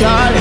God.